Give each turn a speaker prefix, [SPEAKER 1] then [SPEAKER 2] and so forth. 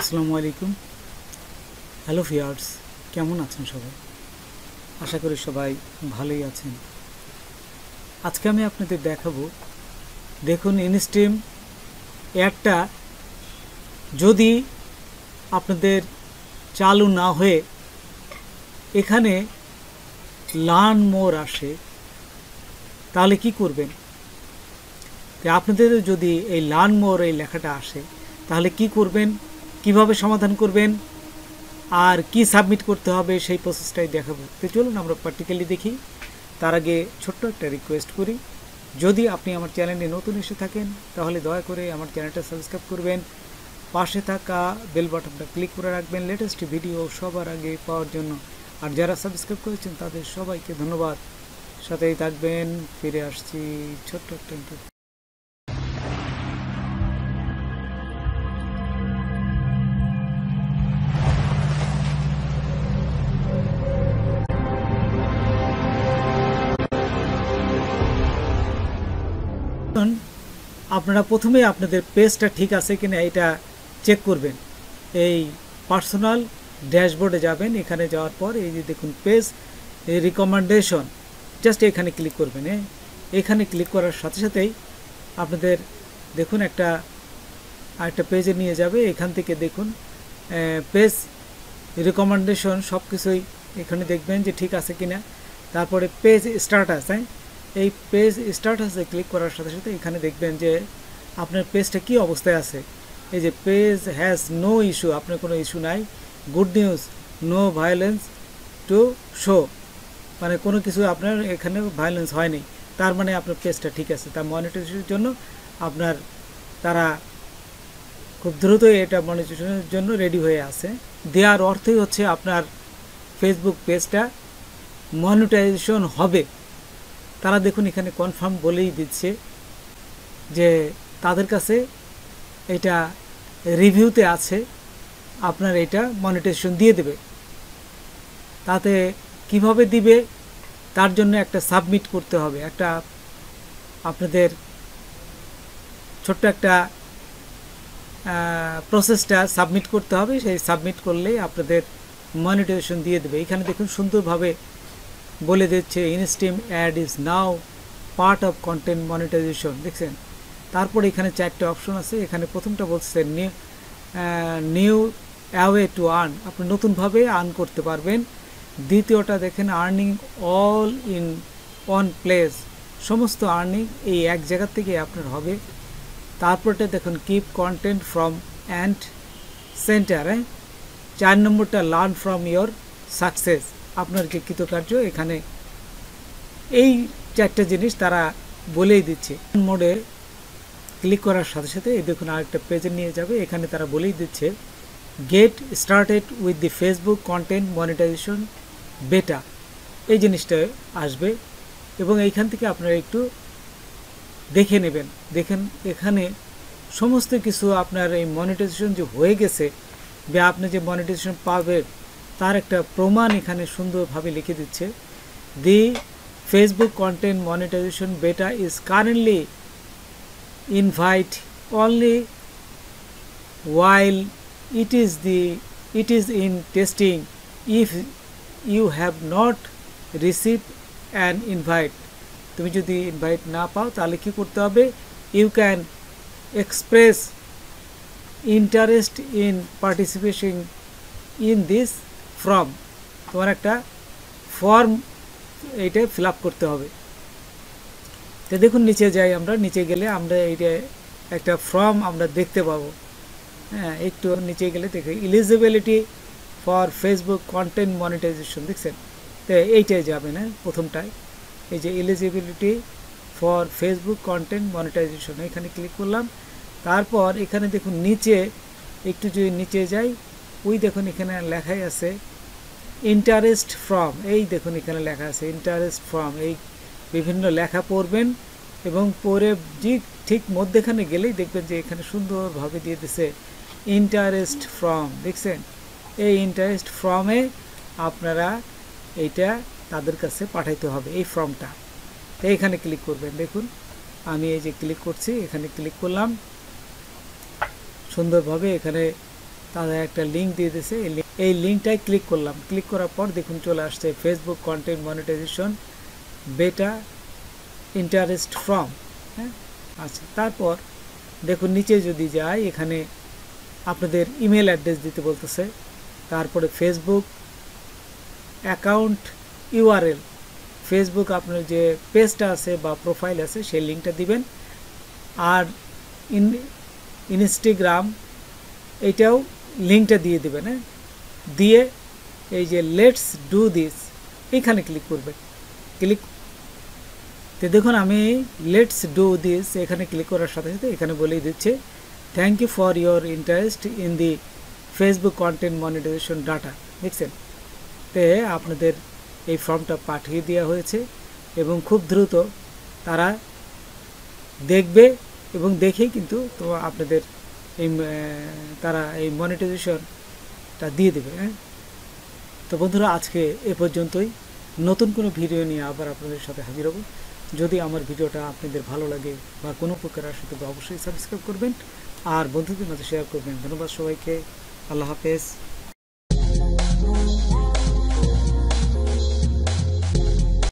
[SPEAKER 1] আসসালামু আলাইকুম। Hello fierce কেমন আছেন সবাই? আশা করি সবাই ভালোই আছেন। আজকে আমি আপনাদের দেখাবো, দেখুন ইনস্টিম অ্যাডটা যদি আপনাদের চালু না হয়ে এখানে লার্ন মোর আসে, তাহলে কি করবেন? আপনাদের যদি এই লার্ন মোর এই লেখাটা আসে, তাহলে কি করবেন? কীভাবে সমাধান করবেন? আর কি সাবমিট করতে হবে? সেই প্রসেসটাই দেখাবো। তো চলুন আমরা প্র্যাকটিক্যালি দেখি। তার আগে ছোট্ট একটা রিকোয়েস্ট করি। যদি আপনি আমার চ্যানেলে নতুন এসে থাকেন, তাহলে দয়া করে আমার চ্যানেলটা সাবস্ক্রাইব করবেন। পাশে থাকা বেল বাটনটা ক্লিক করে রাখবেন। লেটেস্ট ভিডিও সবার আগে পাওয়ার জন্য। আর যারা সাবস্ক্রাইব করেছেন, তাদের সবাইকে ধন্যবাদ। সাথেই থাকবেন। ফিরে আসছি ছোট্ট একটা আপনারা প্রথমে আপনাদের পেজটা ঠিক আছে কিনা এটা চেক করবেন। এই পার্সোনাল ড্যাশবোর্ডে যাবেন, এখানে যাওয়ার পর এই যে দেখুন পেজ রিকমেন্ডেশন জাস্ট এখানে ক্লিক করবেন। এখানে ক্লিক করার সাথে সাথেই আপনাদের দেখুন একটা একটা পেজে নিয়ে যাবে। এখান থেকে দেখুন পেজ রিকমেন্ডেশন সব কিছুই এখানে দেখবেন যে ঠিক আছে কিনা। তারপরে পেজ স্টার্টাস হ্যাঁ? এই পেজ স্টার্টাসে ক্লিক করার সাথে সাথে এখানে দেখবেন যে আপনার পেজটা কি অবস্থায় আছে। এই যে পেজ হ্যাজ নো ইস্যু আপনার কোনো ইস্যু নাই। Good news no violence to show মানে কোনো কিছু আপনার এখানে ভায়োলেন্স হয়নি। তার মানে আপনার পেজটা ঠিক আছে। তার মনিটাইজেশনের জন্য আপনার, তারা খুব দ্রুতই এটা মনিটাইজেশনের জন্য রেডি হয়ে আছে। দেওয়ার অর্থই হচ্ছে আপনার ফেসবুক পেজটা মনিটাইজেশন হবে। তারা দেখুন এখানে কনফার্ম বলেই দিচ্ছে যে তাদের কাছে এটা রিভিউতে আছে, আপনার এটা মনিটাইজেশন দিয়ে দেবে। তাতে কীভাবে দিবে, তার জন্য একটা সাবমিট করতে হবে। একটা আপনাদের ছোট্ট একটা প্রসেসটা সাবমিট করতে হবে। সেই সাবমিট করলেই আপনাদের মনিটাইজেশন দিয়ে দেবে। এখানে দেখুন সুন্দরভাবে বলে দিচ্ছে instream ad is now part of content monetization দেখছেন? তারপর এখানে চারটে অপশন আছে। এখানে প্রথমটা বলছে new new away to earn আপনি নতুনভাবে আর্ন করতে পারবেন। দ্বিতীয়টা দেখেন earning all in one place সমস্ত আর্নিং এই এক জায়গা থেকে আপনার হবে। তারপরটা দেখুন keep content front and centre হ্যাঁ চার নম্বরটা লার্ন ফ্রম ইয়োর সাকসেস আপনার যে কৃতকার্য এখানে এই চারটা জিনিস তারা বলেই দিচ্ছে। মোডে ক্লিক করার সাথে সাথে এই দেখুন আরেকটা পেজে নিয়ে যাবে। এখানে তারা বলেই দিচ্ছে get started with the Facebook content monetization beta এই জিনিসটা আসবে এবং এইখান থেকে আপনারা একটু দেখে নেবেন। দেখেন, এখানে সমস্ত কিছু আপনার এই মনিটাইজেশন যে হয়ে গেছে বা আপনি যে মনিটাইজেশন পাবেন তার একটা প্রমাণ এখানে সুন্দরভাবে লিখে দিচ্ছে। The Facebook content monetization beta is currently invite only while it is the, it is in testing if you have not received an invite তুমি যদি ইনভাইট না পাও, তাহলে কি করতে হবে? You can express interest in participation in this form তোমার একটা ফর্ম এইটা ফিল করতে হবে। তো দেখুন, নিচে যাই আমরা, নিচে গেলে আমরা এইটা একটা ফর্ম আমরা দেখতে পাবো। হ্যাঁ একটু নিচে গেলে দেখে eligibility for Facebook content monetization দেখছেন? তো এইটাই যাবে না, প্রথমটায়। এই যে eligibility for Facebook content monetization এখানে ক্লিক করলাম। তারপর এখানে দেখুন, নিচে, একটু যদি নিচে যাই, ওই দেখুন এখানে লেখাই আছে ইন্টারেস্ট ফ্রম এই দেখুন এখানে লেখা আছে ইন্টারেস্ট ফ্রম এই বিভিন্ন লেখা পড়বেন এবং পড়ে ঠিক মধ্যেখানে গেলেই দেখবেন যে এখানে সুন্দরভাবে দিয়ে দিছে ইন্টারেস্ট ফ্রম দেখছেন? এই ইন্টারেস্ট ফ্রমে আপনারা এইটা তাদের কাছে পাঠাইতে হবে, এই ফর্মটা। তো এইখানে ক্লিক করবেন, দেখুন, আমি এই যে ক্লিক করছি, এখানে ক্লিক করলাম। সুন্দরভাবে এখানে তাদের একটা লিঙ্ক দিয়ে দিয়েছে, এই এই লিঙ্কটায় ক্লিক করলাম। ক্লিক করার পর দেখুন চলে আসছে Facebook content monetization beta interest form হ্যাঁ? আচ্ছা তারপর দেখুন নিচে যদি যাই, এখানে আপনাদের ইমেল অ্যাড্রেস দিতে বলতেছে। তারপরে ফেসবুক অ্যাকাউন্ট ইউআরএল ফেসবুক আপনার যে পেজটা আছে বা প্রোফাইল আছে, সেই লিঙ্কটা দিবেন। আর ইন ইনস্টাগ্রাম এটাও লিঙ্কটা দিয়ে দেবেন হ্যাঁ? দিয়ে এই যে লেটস ডু দিস এখানে ক্লিক করবে। ক্লিক তো দেখুন আমি লেটস ডু দিস এখানে ক্লিক করার সাথে সাথে এখানে বলেই দিচ্ছে thank you for your interest in the Facebook content monetization data দেখছেন? তে আপনাদের এই ফর্মটা পাঠিয়ে দেওয়া হয়েছে এবং খুব দ্রুত তারা দেখবে এবং দেখেই কিন্তু তো আপনাদের এই তারা এই মনিটাইজেশনটা দিয়ে দেবে হ্যাঁ? তো বন্ধুরা, আজকে এ পর্যন্তই। নতুন কোনো ভিডিও নিয়ে আবার আপনাদের সাথে হাজির হব। যদি আমার ভিডিওটা আপনাদের ভালো লাগে বা কোনো প্রকার আসে, তবে অবশ্যই সাবস্ক্রাইব করবেন। আর বন্ধুদের মাঝে শেয়ার করবেন। ধন্যবাদ সবাইকে। আল্লাহ হাফেজ।